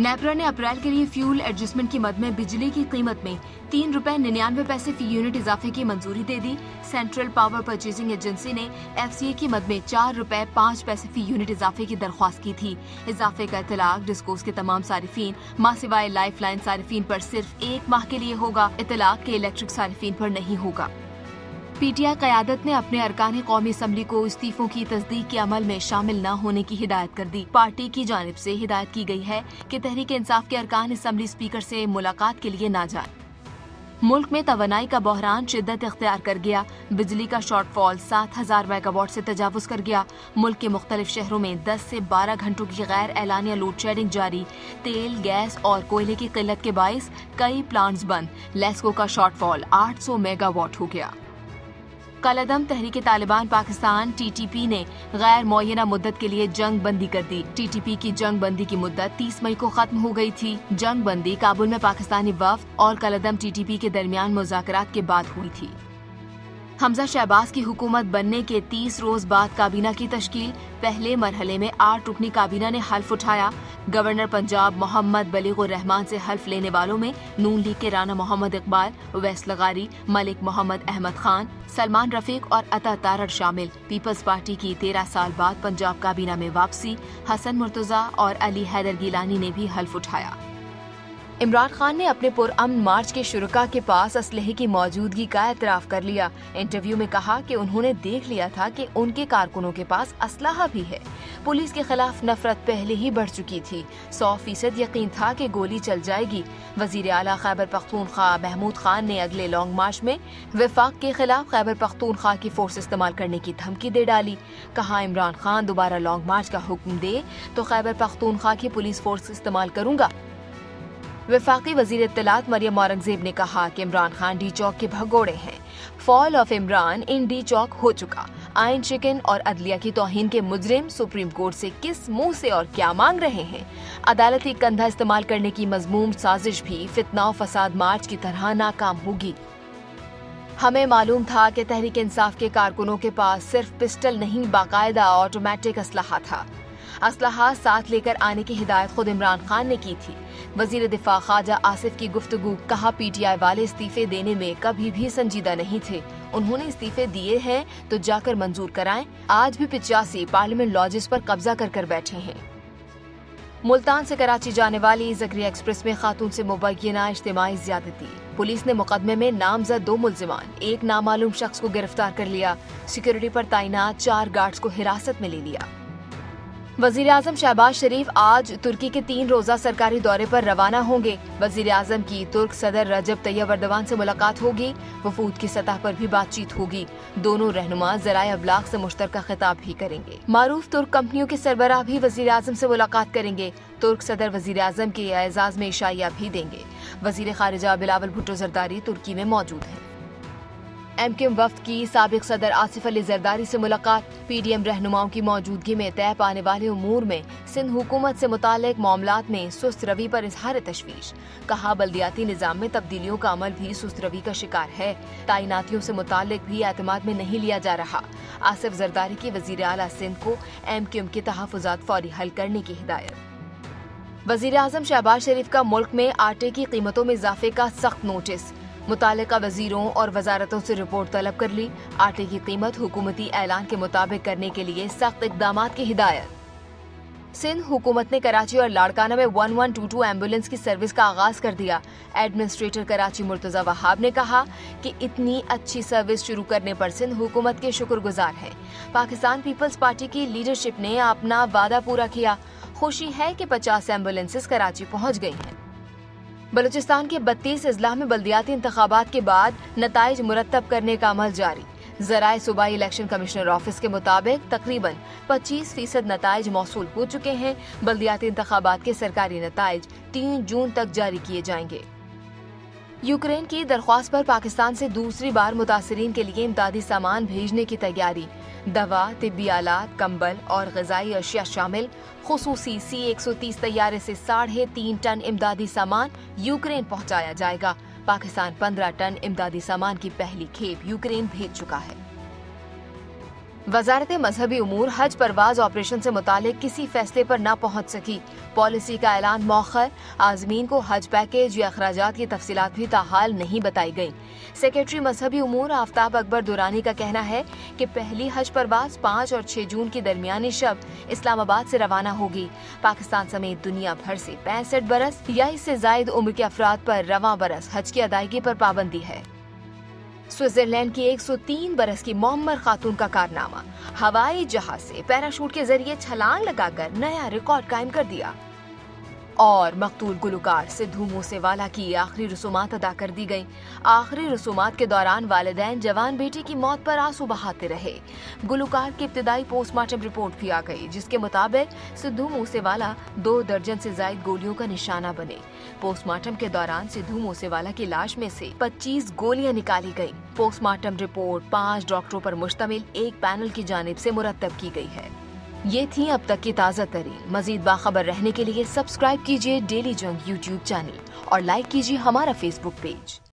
नेपरा ने अप्रैल के लिए फ्यूल एडजस्टमेंट की मद में बिजली की कीमत में तीन रुपए निन्यानवे पैसे फ़ी यूनिट इजाफे की मंजूरी दे दी। सेंट्रल पावर परचेजिंग एजेंसी ने एफ़ की मद में चार रुपए पाँच पैसे फ़ी यूनिट इजाफे की दरख्वास्त की थी। इजाफे का इतलाक डिस्कोस के तमाम सारिफिन, माँ सिवाय लाइफ लाइन सारिफिन आरोप सिर्फ़ एक माह के लिए होगा। इतलाक के इलेक्ट्रिक सारिफिन पर नहीं होगा। पीटीआई क्यादत ने अपने अरकान कौमी असम्बली को इस्तीफों की तस्दीक के अमल में शामिल न होने की हिदायत कर दी। पार्टी की जानब से हिदायत की गई है कि तहरीक इंसाफ के अरकान असम्बली स्पीकर से मुलाकात के लिए न जाए। मुल्क में तोानाई का बहरान शिद्दत इख्तियार कर गया। बिजली का शॉर्टफॉल सात हज़ार मेगावाट से तजावज कर गया। मुल्क के मुख्तलिफ़ शहरों में दस से बारह घंटों की गैर एलानिया लोड शेडिंग जारी। तेल, गैस और कोयले की किल्लत के बायस कई प्लांट्स बंद। लेस्को का शॉर्टफॉल आठ सौ मेगावाट हो गया। कलदम तहरीक तालिबान पाकिस्तान टीटीपी ने गैर मुना मुद्दत के लिए जंग बंदी कर दी। टीटीपी की जंग बंदी की मुद्दत 30 मई को खत्म हो गई थी। जंग बंदी काबुल में पाकिस्तानी वफद और कलदम टीटीपी के दरमियान मुजाकरात के बाद हुई थी। हमजा शहबाज की हुकूमत बनने के 30 रोज बाद काबीना की तश्कील, पहले मरहले में आठ रुकनी काबीना ने हल्फ उठाया गवर्नर पंजाब मोहम्मद बलीगुर रहमान से हल्फ लेने वालों में नून लीग के राना मोहम्मद इकबाल, वैस लगारी, मलिक मोहम्मद अहमद खान, सलमान रफीक और अता तारड़ शामिल। पीपल्स पार्टी की तेरह साल बाद पंजाब काबीना में वापसी, हसन मुर्तजा और अली हैदर गिलानी ने भी हल्फ उठाया। इमरान खान ने अपने पुरअमन मार्च के शुरा के पास असलहे की मौजूदगी का एतराफ कर लिया। इंटरव्यू में कहा कि उन्होंने देख लिया था कि उनके कारकुनों के पास असलाहा भी है। पुलिस के खिलाफ नफरत पहले ही बढ़ चुकी थी। सौ फ़ीसद यकीन था कि गोली चल जाएगी। वज़ीर अला खैबर पख्तूनख्वा महमूद खान ने अगले लॉन्ग मार्च में विफाक के खिलाफ खैबर पख्तूनख्वा की फोर्स इस्तेमाल करने की धमकी दे डाली। कहा, इमरान खान, दोबारा लॉन्ग मार्च का हुक्म दे तो खैबर पख्तूनख्वा की पुलिस फोर्स इस्तेमाल करूँगा। विफाकी वज़ीर इतलात मरियम औरंगज़ेब ने कहा कि इमरान खान डी चौक के भगोड़े हैं। Fall of Imran in D Chowk हो चुका। आयन चिकन और अदलिया की तोहिन के मुजरिम सुप्रीम कोर्ट से किस मुँह से और क्या मांग रहे हैं? अदालती कंधा इस्तेमाल करने की मजमूम साजिश भी फितना फसाद मार्च की तरह नाकाम होगी। हमें मालूम था कि तहरीक इंसाफ के कारकुनों के पास सिर्फ़ पिस्टल नहीं, बाकायदा ऑटोमेटिक असलाहा था। असलाहा साथ लेकर आने की हिदायत खुद इमरान खान ने की थी। वज़ीर दिफा ख्वाजा आसिफ की गुफ्तगु कहा पीटीआई वाले इस्तीफे देने में कभी भी संजीदा नहीं थे। उन्होंने इस्तीफे दिए हैं तो जाकर मंजूर कराएँ। आज भी पिचासी पार्लियामेंट लॉजेस पर कब्जा कर कर बैठे हैं। मुल्तान से कराची जाने वाली जक्रिया एक्सप्रेस में खातून से मुबैना इज्तमाही ज्यादती। पुलिस ने मुकदमे में नामजद दो मुलजिमान, एक नामालूम शख्स को गिरफ़्तार कर लिया। सिक्योरिटी पर तैनात चार गार्ड्स को हिरासत में ले लिया। वज़ीर आज़म शहबाज शरीफ आज तुर्की के तीन रोजा सरकारी दौरे पर रवाना होंगे। वज़ीर आज़म की तुर्क सदर रजब तैयब अर्दवान से मुलाकात होगी। वफूद की सतह पर भी बातचीत होगी। दोनों रहनुमा जराये अबलाग से मुश्तर खिताब भी करेंगे। मारूफ तुर्क कंपनियों के सरबराह भी वज़ीर अजम से मुलाकात करेंगे। तुर्क सदर वज़ीर अजम के एजाज में इशाइया भी देंगे। वज़ीर खारिजा बिलावल भुट्टो जरदारी तुर्की में मौजूद है। एम के एम वफ्त की सबक सदर आसिफ अली जरदारी से मुलाकात। पी डी एम रहनुमाओं की मौजूदगी में तय पाने वाले उमूर में सिंध हुकूमत से मुतल मामला में सुस्त रवि पर इजहार तशवीश। कहा, बल्दियाती निज़ाम में तब्दीलियों का अमल भी सुस्त रवि का शिकार है। तैनातियों से मुतल भी एतमाद में नहीं लिया जा रहा। आसिफ जरदारी की वज़ीर अला सिंध को एम क्यू एम के तहफात फौरी हल करने की हिदायत। वज़ीर आज़म शहबाज शरीफ का मुल्क में आटे की कीमतों में इजाफे का सख्त नोटिस। मुतल वजीरों और वजारतों से रिपोर्ट तलब कर ली। आटे की कीमत हुकूमती ऐलान के मुताबिक करने के लिए सख्त इकदाम की हिदायत। सिंध हुकूमत ने कराची और लाड़काना में 1122 एंबुलेंस की सर्विस का आगाज़ कर दिया। एडमिनिस्ट्रेटर कराची मुर्तजा वहाब ने कहा कि इतनी अच्छी सर्विस शुरू करने पर सिंध हुकूमत के शुक्रगुजार है। पाकिस्तान पीपल्स पार्टी की लीडरशिप ने अपना वादा पूरा किया। खुशी है कि 50 एम्बुलेंसेस कराची पहुँच गई हैं। बलूचिस्तान के बत्तीस अजला में बल्दियाती इंतबात के बाद नतज मुरतब करने का अमल जारी। जराए सूबाई इलेक्शन कमिश्नर ऑफ़िस के मुताबिक तकरीबन 25 फ़ीसद नतज मौसू हो चुके हैं। बल्दियाती इंतबात के सरकारी नतज तीन जून तक जारी किए जाएँगे। यूक्रेन की दरख्वास्त पर पाकिस्तान से दूसरी बार मुतासरीन के लिए इमदादी सामान भेजने की तैयारी। दवा तिबी आलात कम्बल और गजाई अशिया शामिल। खसूसी सी एक सौ तीस तैयारे ऐसी साढ़े तीन टन इमदादी सामान यूक्रेन पहुँचाया जाएगा। पाकिस्तान पंद्रह टन इमदादी सामान की पहली खेप यूक्रेन भेज चुका है। वजारत मजहबी उमूर हज परवाज ऑपरेशन से मुतालिक किसी फैसले पर न पहुँच सकी। पॉलिसी का ऐलान मौखर, आजमीन को हज पैकेज या अखराज की तफसीत भी ताहाल नहीं बताई गई सेक्रेटरी मजहबी उमूर आफ्ताब अकबर दुरानी का कहना है कि पहली हज परवाज पाँच और छह जून की दरमियानी शब इस्लामाबाद से रवाना होगी। पाकिस्तान समेत दुनिया भर से पैंसठ बरस या इससे जायद उम्र के अफराद पर रवा बरस हज की अदायगी पर पाबंदी है। स्विट्जरलैंड की 103 बरस की मोहम्मद खातून का कारनामा। हवाई जहाज़ से पैराशूट के ज़रिए छलांग लगाकर नया रिकॉर्ड कायम कर दिया। और मकतूल गुलकार सिद्धू मूसेवाला की आखिरी रसूमात अदा कर दी गई। आखिरी रसूमात के दौरान वालदेन जवान बेटी की मौत पर आँसू बहाते रहे। गुलकार की इब्तदाई पोस्टमार्टम रिपोर्ट भी आ गई, जिसके मुताबिक सिद्धू मूसेवाला दो दर्जन से जायद गोलियों का निशाना बने। पोस्टमार्टम के दौरान सिद्धू मूसेवाला की लाश में से 25 गोलियाँ निकाली गई पोस्टमार्टम रिपोर्ट पाँच डॉक्टरों पर मुश्तमिल, एक पैनल की जानब ऐसी मुरतब की गई है। ये थी अब तक की ताज़ा तरीन। मजीद बाखबर रहने के लिए सब्सक्राइब कीजिए डेली जंग यूट्यूब चैनल और लाइक कीजिए हमारा फेसबुक पेज